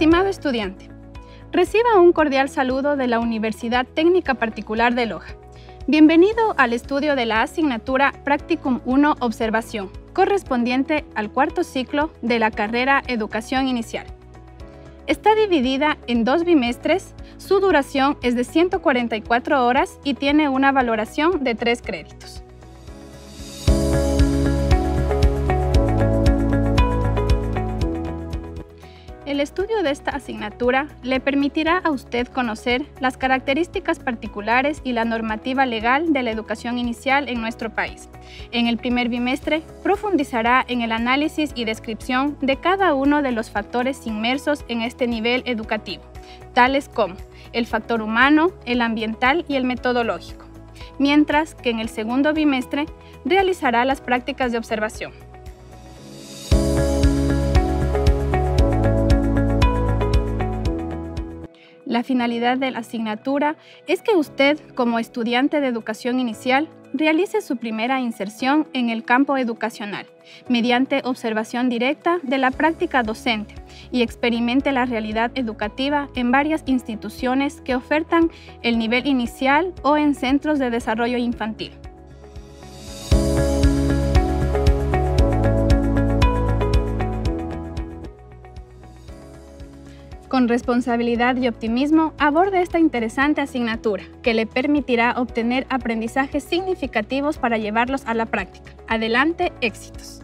estudiante. Reciba un cordial saludo de la Universidad Técnica Particular de Loja. Bienvenido al estudio de la asignatura Practicum 1 Observación, correspondiente al cuarto ciclo de la carrera Educación Inicial. Está dividida en dos bimestres, su duración es de 144 horas y tiene una valoración de 3 créditos. El estudio de esta asignatura le permitirá a usted conocer las características particulares y la normativa legal de la educación inicial en nuestro país. En el primer bimestre profundizará en el análisis y descripción de cada uno de los factores inmersos en este nivel educativo, tales como el factor humano, el ambiental y el metodológico, mientras que en el segundo bimestre realizará las prácticas de observación. La finalidad de la asignatura es que usted, como estudiante de educación inicial, realice su primera inserción en el campo educacional mediante observación directa de la práctica docente y experimente la realidad educativa en varias instituciones que ofertan el nivel inicial o en centros de desarrollo infantil. Con responsabilidad y optimismo, aborde esta interesante asignatura que le permitirá obtener aprendizajes significativos para llevarlos a la práctica. Adelante, éxitos.